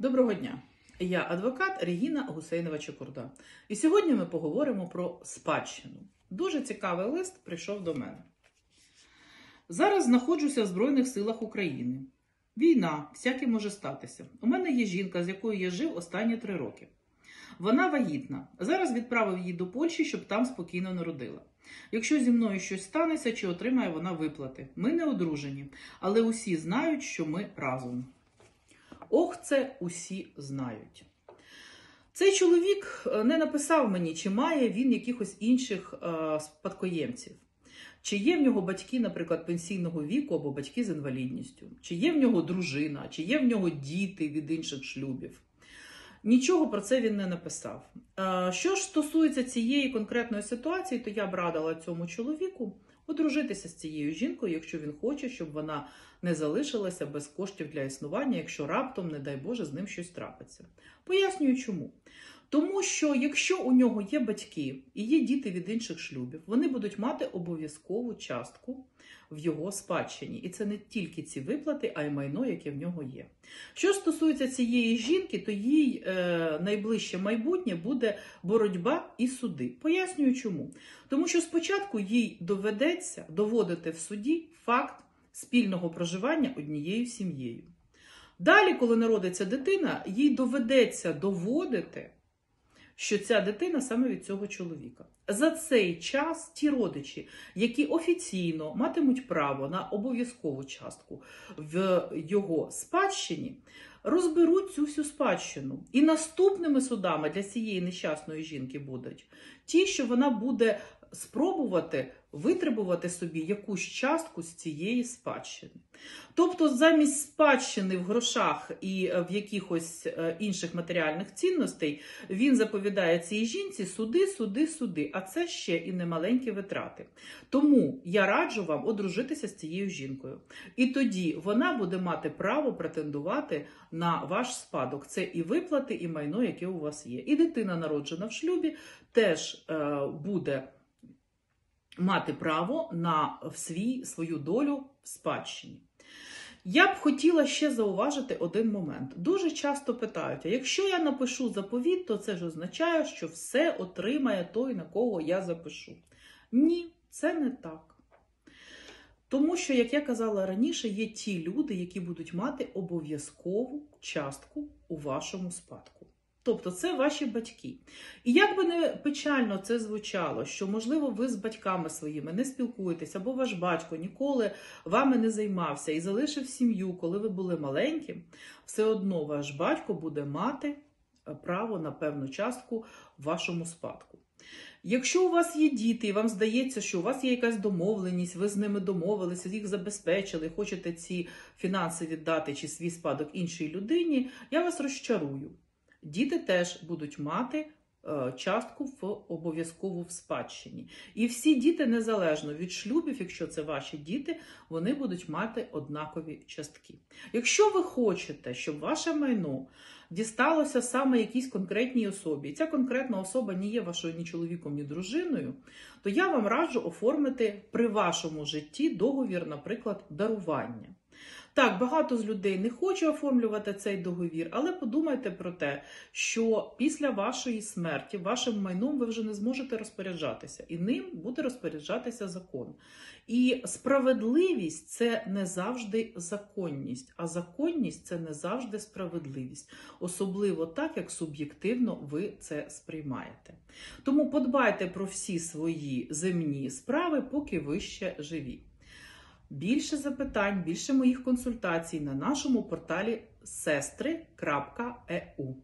Доброго дня! Я адвокат Регіна Гусейнова Чекурда. І сьогодні ми поговоримо про спадщину. Дуже цікавий лист прийшов до мене. Зараз знаходжуся в Збройних силах України. Війна, всяке може статися. У мене є жінка, з якою я жив останні три роки. Вона вагітна. Зараз відправив її до Польщі, щоб там спокійно народила. Якщо зі мною щось станеться, чи отримає вона виплати. Ми не одружені, але усі знають, що ми разом. Ох, це усі знають. Цей чоловік е, не написав мені, чи має він якихось інших е, спадкоємців. Чи є в нього батьки, наприклад, пенсійного віку або батьки з інвалідністю, чи є в нього дружина, чи є в нього діти від інших шлюбів. Нічого про це він не написав. Е, Що ж стосується цієї конкретної ситуації, то я б радила цьому чоловіку одружитися з цією жінкою, якщо він хоче, щоб вона не залишилася без коштів для існування, якщо раптом, не дай Боже, з ним щось трапиться. Пояснюю чому. Тому що якщо у нього є батьки і є діти від інших шлюбів, вони будуть мати обов'язкову частку в його спадщині. І це не тільки ці виплати, а й майно, яке в нього є. Що стосується цієї жінки, то їй е, найближче майбутнє буде боротьба і суди. Пояснюю чому. Тому що спочатку їй доведеться доводити в суді факт спільного проживання однією сім'єю. Далі, коли народиться дитина, їй доведеться доводити, що ця дитина саме від цього чоловіка. За цей час ті родичі, які офіційно матимуть право на обов'язкову частку в його спадщині, розберуть цю всю спадщину. І наступними судами для цієї нещасної жінки будуть ті, що вона буде спробувати витребувати собі якусь частку з цієї спадщини. Тобто, замість спадщини в грошах і е, в якихось е, інших матеріальних цінностей він заповідає цій жінці суди, суди, суди. А це ще і немаленькі витрати. Тому я раджу вам одружитися з цією жінкою. І тоді вона буде мати право претендувати на ваш спадок. Це і виплати, і майно, яке у вас є. І дитина, народжена в шлюбі, теж е, буде мати право на свій, свою долю в спадщині. Я б хотіла ще зауважити один момент. Дуже часто питають: а якщо я напишу заповіт, то це ж означає, що все отримає той, на кого я запишу. Ні, це не так. Тому що, як я казала раніше, є ті люди, які будуть мати обов'язкову частку у вашому спадку. Тобто це ваші батьки. І як би не печально це звучало, що, можливо, ви з батьками своїми не спілкуєтесь, або ваш батько ніколи вами не займався і залишив сім'ю, коли ви були маленьким, все одно ваш батько буде мати е, право на певну частку в вашому спадку. Якщо у вас є діти, і вам здається, що у вас є якась домовленість, ви з ними домовилися, їх забезпечили, хочете ці фінанси віддати чи свій спадок іншій людині, я вас розчарую. Діти теж будуть мати е, частку в обов'язково в спадщині. І всі діти, незалежно від шлюбів, якщо це ваші діти, вони будуть мати однакові частки. Якщо ви хочете, щоб ваше майно дісталося саме якійсь конкретній особі, і ця конкретна особа не є вашою ні чоловіком, ні дружиною, то я вам раджу оформити при вашому житті договір, наприклад, дарування. Так, багато з людей не хоче оформлювати цей договір, але подумайте про те, що після вашої смерті вашим майном ви вже не зможете розпоряджатися, і ним буде розпоряджатися закон. І справедливість це не завжди законність, а законність це не завжди справедливість, особливо так, як суб'єктивно ви це сприймаєте. Тому подбайте про всі свої земні справи, поки ви ще живі. Більше запитань, більше моїх консультацій на нашому порталі сестри.eu